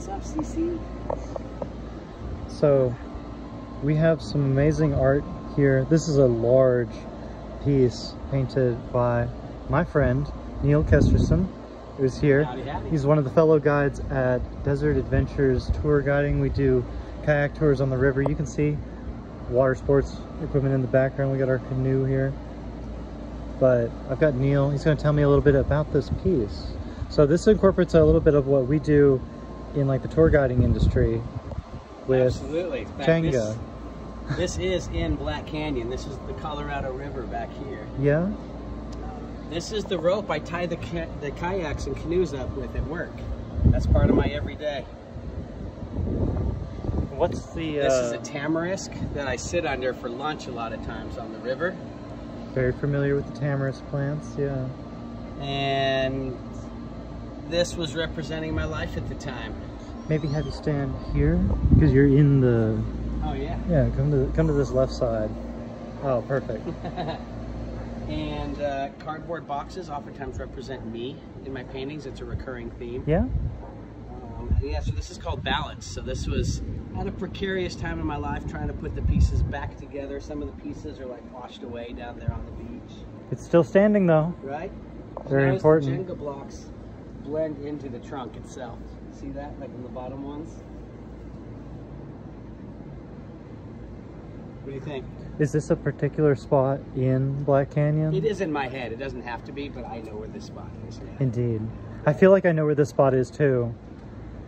What's up, CC? So we have some amazing art here. This is a large piece painted by my friend Neil Kesterson, who's here. Howdy, howdy. He's one of the fellow guides at Desert Adventures Tour Guiding. We do kayak tours on the river. You can see water sports equipment in the background. We got our canoe here. But I've got Neil. He's going to tell me a little bit about this piece. So this incorporates a little bit of what we do in like the tour guiding industry with Absolutely. Fact, Jenga. This, this is in Black Canyon. This is the Colorado River back here. Yeah? This is the rope I tie the, the kayaks and canoes up with at work. That's part of my everyday. What's the... Uh, This is a tamarisk that I sit under for lunch a lot of times on the river. Very familiar with the tamarisk plants, yeah. And this was representing my life at the time. Maybe have you stand here because you're in the. Oh yeah. Yeah, come to come to this left side. Oh, perfect. and uh, cardboard boxes oftentimes represent me in my paintings. It's a recurring theme. Yeah. Um, yeah, so this is called balance. So this was at a precarious time in my life trying to put the pieces back together. Some of the pieces are like washed away down there on the beach. It's still standing though. Right? Very Notice important. The Jenga blocks blend into the trunk itself. See that, like in the bottom ones? What do you think? Is this a particular spot in Black Canyon? It is in my head. It doesn't have to be, but I know where this spot is. Yeah. Indeed. I feel like I know where this spot is too.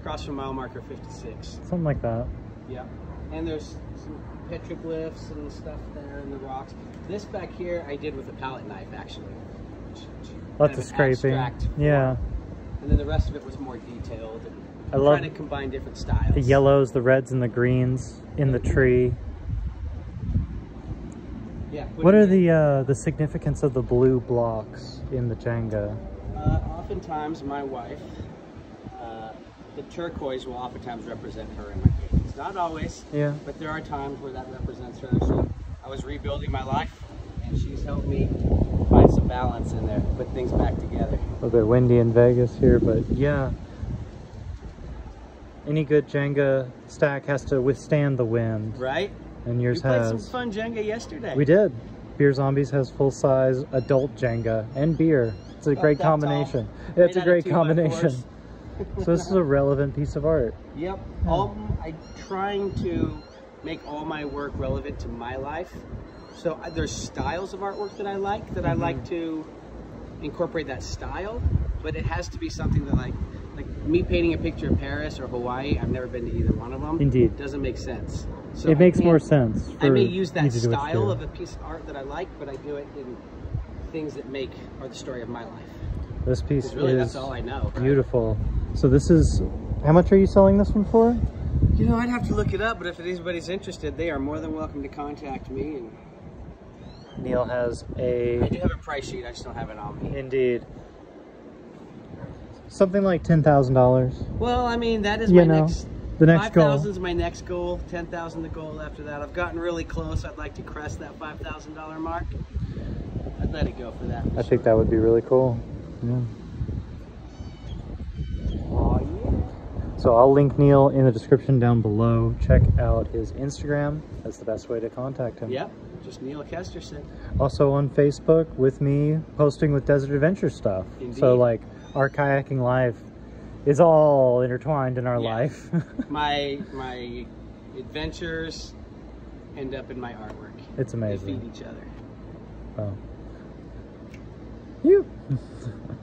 Across from mile marker 56. Something like that. Yeah. And there's some petroglyphs and stuff there in the rocks. This back here I did with a palette knife actually. Lots Kind of an scraping. Yeah. And then the rest of it was more detailed. And I love trying to combine different styles. The yellows, the reds, and the greens in the tree. Yeah. What are the uh, the significance of the blue blocks in the Jenga? Uh, oftentimes, my wife, uh, the turquoise will oftentimes represent her in my paintings. Not always, Yeah. but there are times where that represents her. So I was rebuilding my life, she's helped me find some balance in there, put things back together. A little bit windy in Vegas here, but yeah. Any good Jenga stack has to withstand the wind, Right? and We yours played has. some fun Jenga yesterday. We did. Beer Zombies has full-size adult Jenga and beer. It's a About great tall. combination. Made It's a great combination. so this is a relevant piece of art. Yep. All I'm trying to make all my work relevant to my life. So uh, there's styles of artwork that I like that I like Mm-hmm. to incorporate that style, but it has to be something that like like me painting a picture of Paris or Hawaii. I've never been to either one of them. Indeed. doesn't make sense. So it I makes more sense. I may use that to do what you style of a piece of art that I like, but I do it in things that make are the story of my life. This piece really, is that's all I know. right? beautiful. So this is, how much are you selling this one for? You know, I'd have to look it up, but if anybody's interested, they are more than welcome to contact me. And Neil has a... I do have a price sheet, I just don't have it on me. indeed, something like $10,000. Well, I mean, that is You my know, next. The next Five goal. thousand is my next goal. Ten thousand the goal after that. I've gotten really close. I'd like to crest that five thousand dollar mark. I'd let it go for that. for I think that would be really cool. Yeah. So I'll link Neil in the description down below. Check out his Instagram. That's the best way to contact him. Yep, just Neil Kesterson. Also on Facebook with me posting with Desert Adventure stuff. Indeed. So like our kayaking life is all intertwined in our yeah. life. my my adventures end up in my artwork. It's amazing. They feed each other. Oh. You.